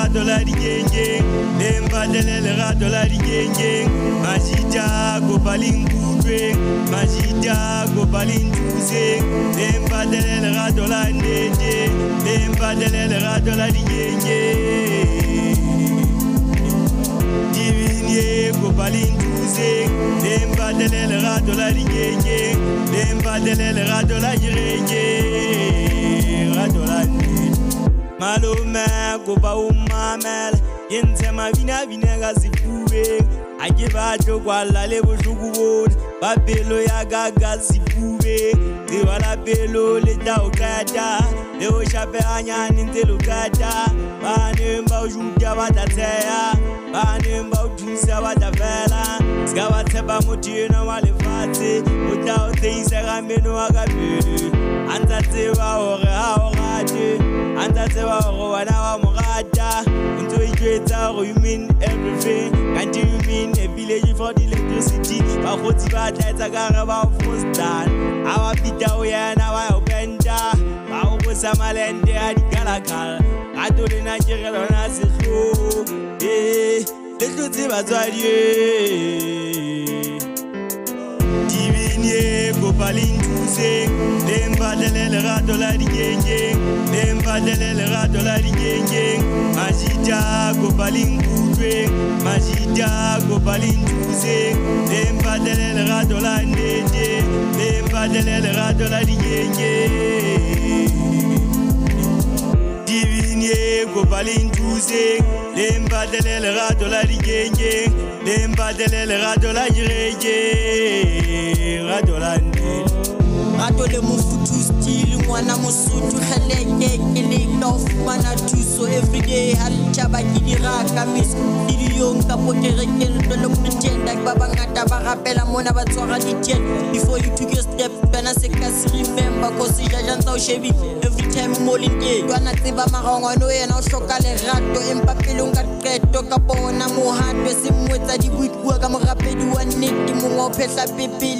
lerato la dikengeng le mpatele lerato la dikengeng majita kopa le nkutlweng majita lerato la nnete le mpatele lerato la dikengeng dibinie kopa le nthuseng le la dikengeng le mpatele lerato la rato la nnete o mmamela ke ntshe mabinabine ka sefubeng a ke batlo kwalla le bohloko bona ba pelo ya ka ka sefubeng tseba la pelo le tla o qeta le o shapeganyane ntse lo qeta baneng ba o juta ba tla tsheya baneng ba o thusa ba tla fela se ka ba tshepa motho eno wa lefatshe o tla o tsheisa ka meno wa ka pele. A ntsa tseba gore ha o rate. A ntsa tseba gore wena wa mo rata. O ntse o itwetsa gore you mean everything. Kanti you mean a village for the electricity. Bakgotsi ba tla etsa ka re ba o frostan a ba pita o yena ba o penta. Ba o bosa malente a dikalakala. Gato lena ke re lona setlhong e le tlotse batswadie dibinie kopa le nthuseng le mpatele lerato la dikengeng le mpatele lerato la dikengeng majita nkutlweng majita kopa le nthuseng le mpatele lerato la balinjuze lembadele lerato la ligenje lembadele lerato la nyireje rato la ndele rato le mofutu style. Ngwana mosotho geleke ke leka o fumana thuso everyday ha letšhaba ke diraka meso le dijong kapo kerekelto le pretenda ba bangata ba rapela mona ba tshwara diten before you took your step twana se ka se remember ko sejajantsa o shebi every time mo lenteng twana tseba marangwane o yena o hloka lerato empa pelong ka qeto ka bona mohato e seng moetsa dibuikua ka morapedi wa nnete mongwe o phehla pepele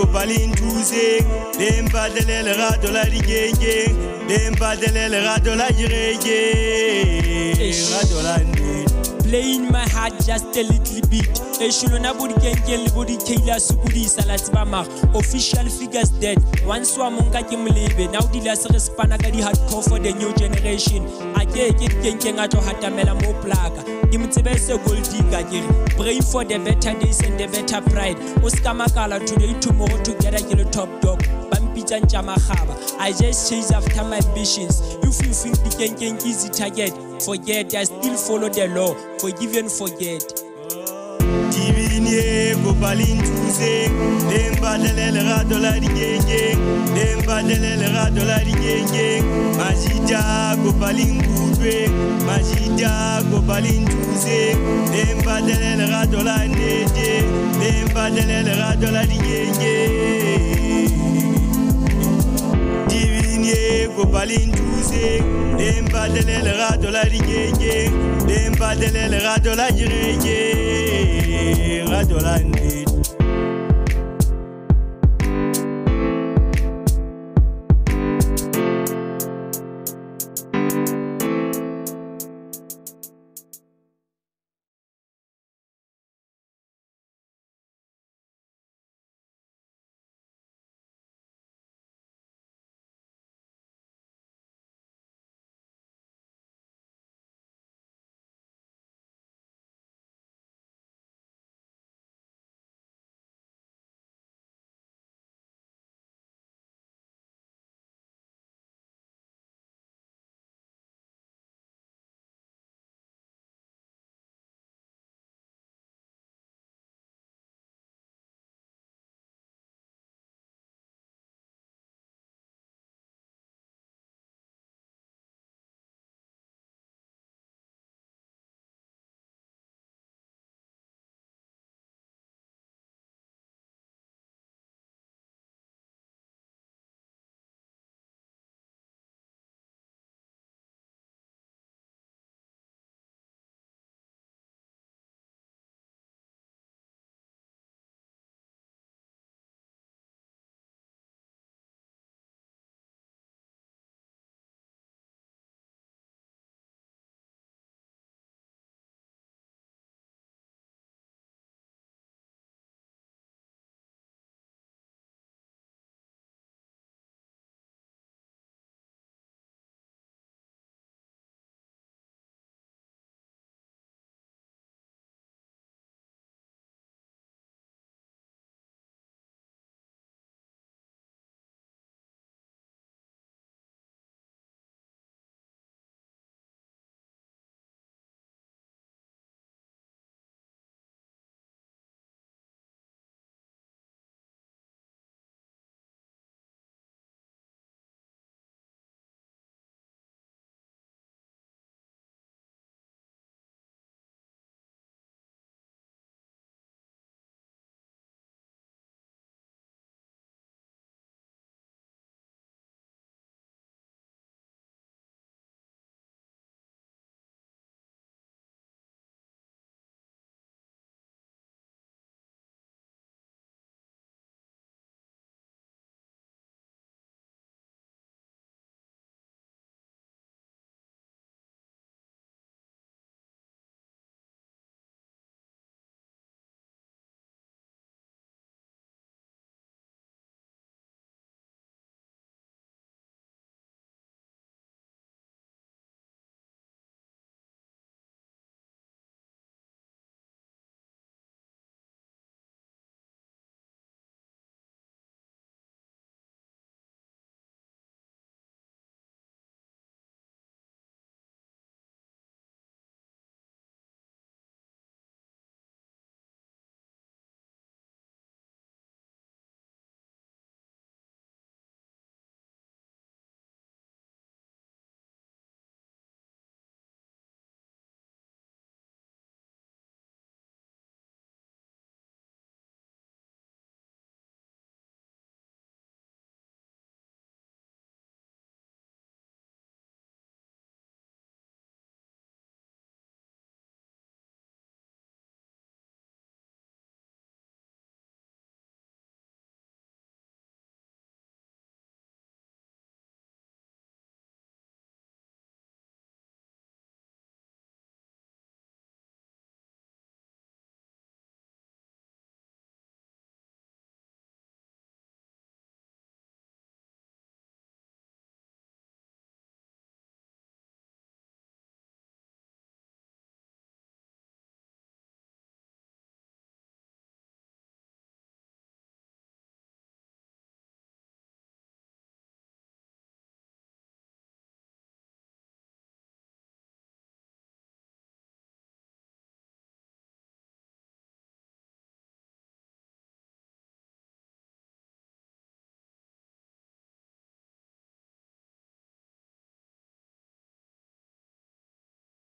dibinie kopa le nthuseng le mpatele lerato la le mpatele lerato la direkeng rato la playing my heart just a little bit. Ešo lona bo dikenkeng le bo ditailor sokodisa la tseba maga official figures dead. Once wa monka ke molebe now dila se re spana ka di-hardcore for the new generation. A ke ke dikenkeng a tlo hatamela mo plaka. Ke motsebe se goldiga ke re praying for the better days and the better pride. O se ka today tomorrow together ke le top dog ba mpitsang tša magaba i just chase after my ambitions. If you think dikenkeng ke easy target. Forget i still follow the law. Forgive and forget. Dibinie kopa le nthuseng le mpatele lerato la dikengeng le mpatele lerato la dikengeng majita kopa le nkutlweng majita kopa le nthuseng le mpatele lerato la nnete. Le mpatele lerato la dikengeng linye kopali ntuze dembadelele rato la dembadelele rato la jireye rato la